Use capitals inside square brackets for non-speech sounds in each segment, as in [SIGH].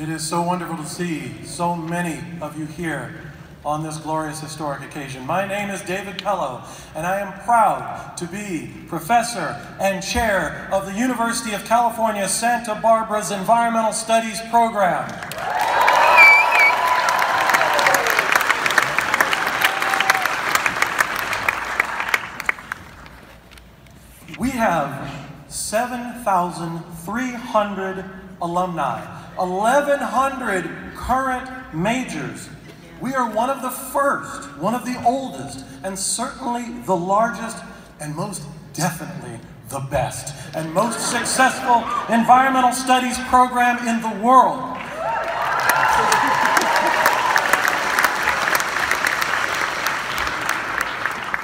It is so wonderful to see so many of you here on this glorious historic occasion. My name is David Pellow, and I am proud to be professor and chair of the University of California, Santa Barbara's Environmental Studies program. We have 7,300 alumni, 1,100 current majors. We are one of the first, one of the oldest, and certainly the largest, and most definitely the best, and most successful environmental studies program in the world.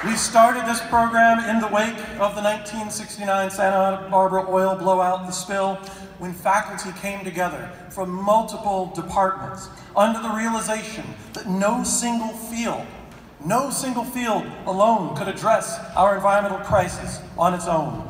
We started this program in the wake of the 1969 Santa Barbara oil blowout, the spill, when faculty came together from multiple departments under the realization that no single field, no single field alone could address our environmental crisis on its own.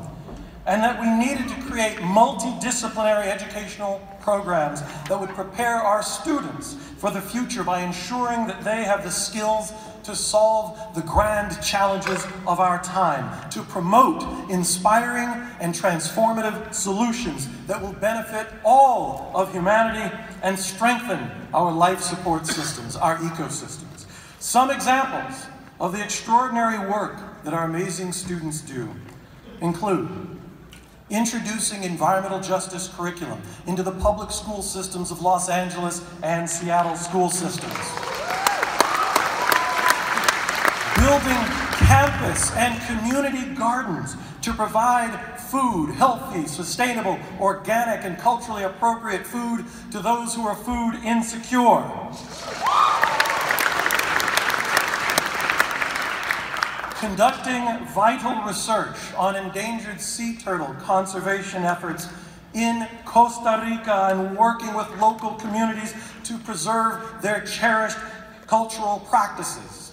And that we needed to create multidisciplinary educational programs that would prepare our students for the future by ensuring that they have the skills to solve the grand challenges of our time, to promote inspiring and transformative solutions that will benefit all of humanity and strengthen our life support systems, our ecosystems. Some examples of the extraordinary work that our amazing students do include introducing environmental justice curriculum into the public school systems of Los Angeles and Seattle school systems building campus and community gardens to provide food, healthy, sustainable, organic, and culturally appropriate food to those who are food insecure. Conducting vital research on endangered sea turtle conservation efforts in Costa Rica and working with local communities to preserve their cherished cultural practices.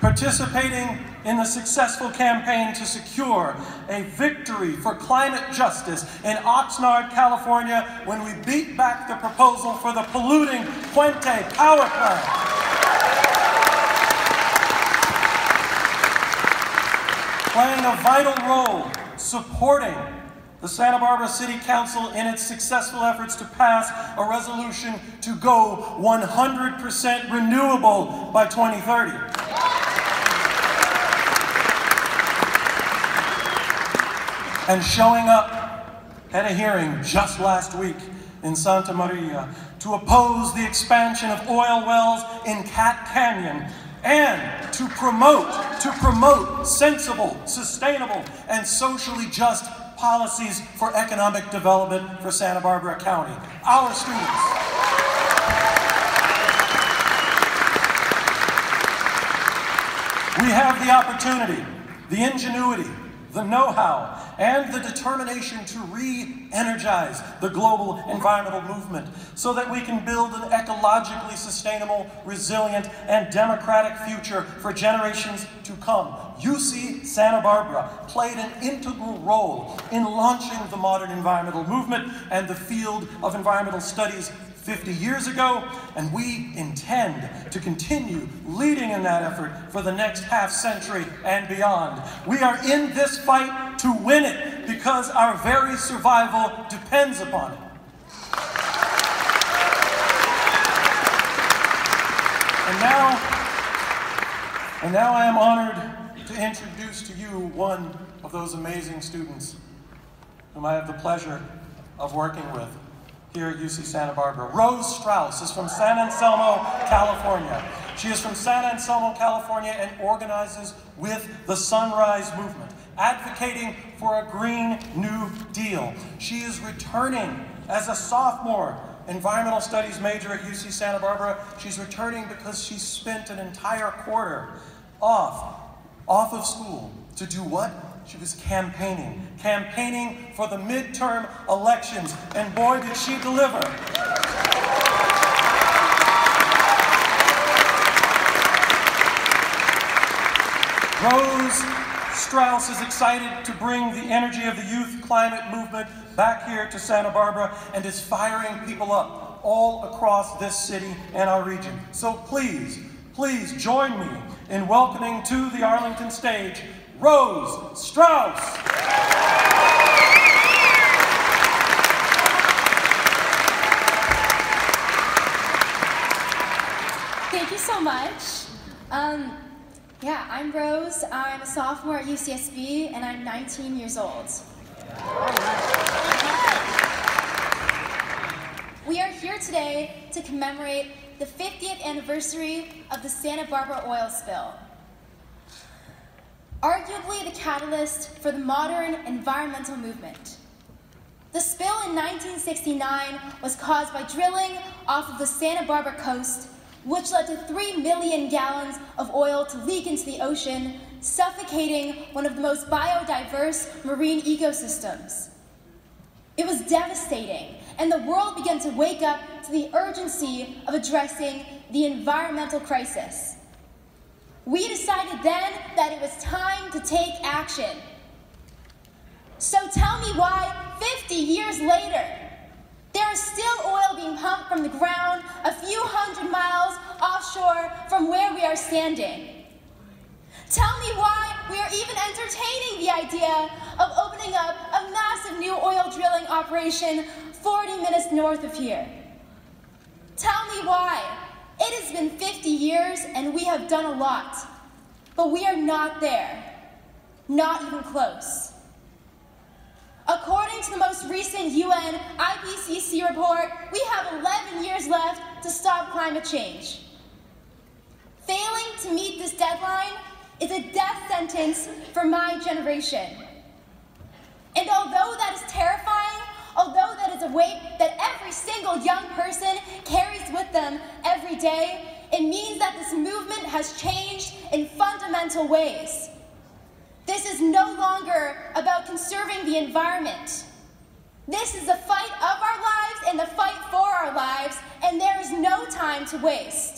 Participating in the successful campaign to secure a victory for climate justice in Oxnard, California, when we beat back the proposal for the polluting Puente power plant. Playing a vital role supporting the Santa Barbara City Council in its successful efforts to pass a resolution to go 100% renewable by 2030. And showing up at a hearing just last week in Santa Maria to oppose the expansion of oil wells in Cat Canyon and to promote to promote sensible, sustainable, and socially just policies for economic development for Santa Barbara County. Our students. We have the opportunity, the ingenuity, the know-how, and the determination to re-energize the global environmental movement so that we can build an ecologically sustainable, resilient, and democratic future for generations to come. UC Santa Barbara played an integral role in launching the modern environmental movement and the field of environmental studies 50 years ago, and we intend to continue leading in that effort for the next half century and beyond. We are in this fight to win it because our very survival depends upon it. And now, and now I am honored to introduce to you one of those amazing students whom I have the pleasure of working with here at UC Santa Barbara. Rose Strauss is from San Anselmo, California. She is from San Anselmo, California and organizes with the Sunrise Movement, advocating for a Green New Deal. She is returning as a sophomore environmental studies major at UC Santa Barbara. She's returning because she spent an entire quarter off, off of school to do what? She was campaigning, campaigning for the midterm elections, and boy, did she deliver. Rose Strauss is excited to bring the energy of the youth climate movement back here to Santa Barbara and is firing people up all across this city and our region. So please, please join me in welcoming to the Arlington stage Rose Strauss. Thank you so much. Um, yeah, I'm Rose. I'm a sophomore at UCSB and I'm 19 years old. We are here today to commemorate the 50th anniversary of the Santa Barbara oil spill. Arguably the catalyst for the modern environmental movement. The spill in 1969 was caused by drilling off of the Santa Barbara coast, which led to 3 million gallons of oil to leak into the ocean, suffocating one of the most biodiverse marine ecosystems. It was devastating, and the world began to wake up to the urgency of addressing the environmental crisis. We decided then that it was time to take action. So tell me why, 50 years later, there is still oil being pumped from the ground a few hundred miles offshore from where we are standing. Tell me why we are even entertaining the idea of opening up a massive new oil drilling operation 40 minutes north of here. Tell me why. It has been 50 years and we have done a lot, but we are not there. Not even close. According to the most recent UN IPCC report, we have 11 years left to stop climate change. Failing to meet this deadline is a death sentence for my generation. And although that is is a weight that every single young person carries with them every day, it means that this movement has changed in fundamental ways. This is no longer about conserving the environment. This is the fight of our lives and the fight for our lives, and there is no time to waste.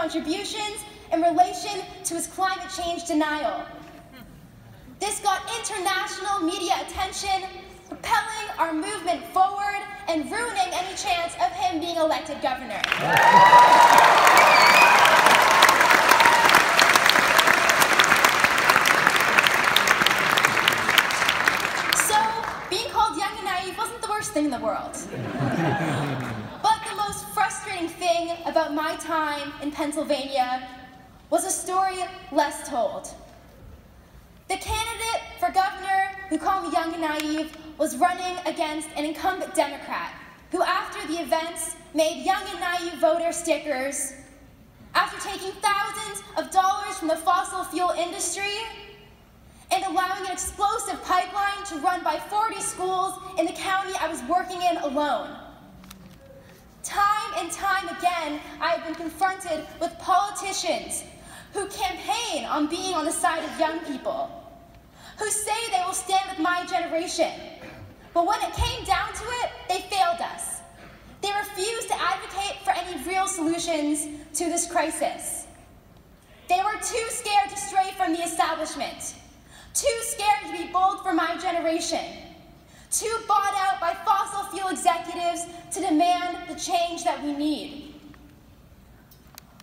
Contributions in relation to his climate change denial. This got international media attention, propelling our movement forward and ruining any chance of him being elected governor. So, being called young and naive wasn't the worst thing in the world. [LAUGHS] frustrating thing about my time in Pennsylvania was a story less told. The candidate for governor, who called me young and naive, was running against an incumbent Democrat who, after the events, made young and naive voter stickers. After taking thousands of dollars from the fossil fuel industry and allowing an explosive pipeline to run by 40 schools in the county I was working in alone. Time and time again, I have been confronted with politicians who campaign on being on the side of young people, who say they will stand with my generation. But when it came down to it, they failed us. They refused to advocate for any real solutions to this crisis. They were too scared to stray from the establishment, too scared to be bold for my generation, too bought out by fossil fuel executives to demand the change that we need.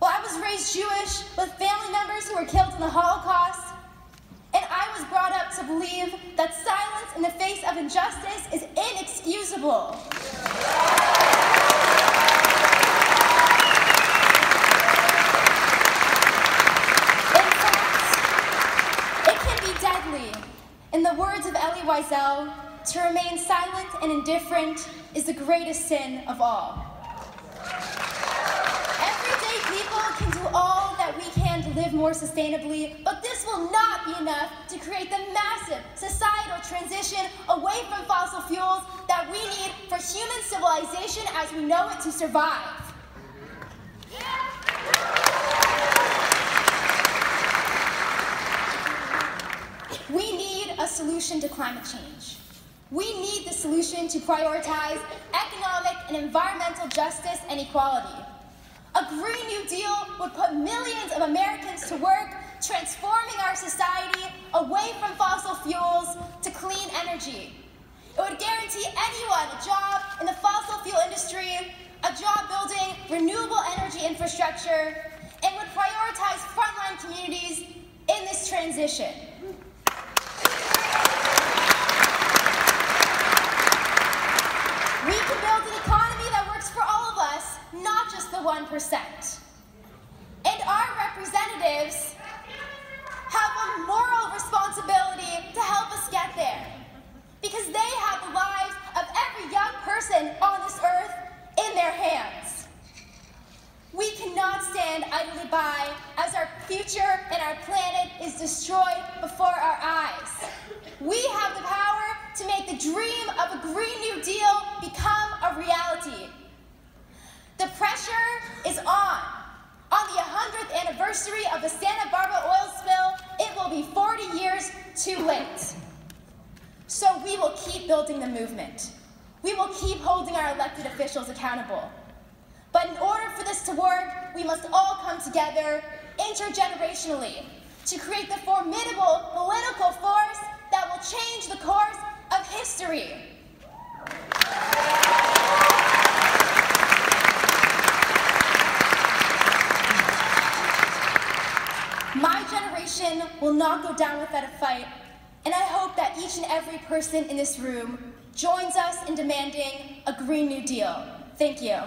Well, I was raised Jewish with family members who were killed in the Holocaust, and I was brought up to believe that silence in the face of injustice is inexcusable. In fact, it can be deadly, in the words of Elie Wiesel, to remain silent and indifferent is the greatest sin of all. Everyday people can do all that we can to live more sustainably, but this will not be enough to create the massive societal transition away from fossil fuels that we need for human civilization as we know it to survive. We need a solution to climate change. We need the solution to prioritize economic and environmental justice and equality. A Green New Deal would put millions of Americans to work transforming our society away from fossil fuels to clean energy. It would guarantee anyone a job in the fossil fuel industry, a job building renewable energy infrastructure, and would prioritize frontline communities in this transition. We can build an economy that works for all of us, not just the 1%. And our representatives have a moral responsibility pressure is on. On the 100th anniversary of the Santa Barbara oil spill, it will be 40 years too late. So we will keep building the movement. We will keep holding our elected officials accountable. But in order for this to work, we must all come together intergenerationally to create the formidable political force that will change the course of history. My generation will not go down without a fight, and I hope that each and every person in this room joins us in demanding a Green New Deal. Thank you.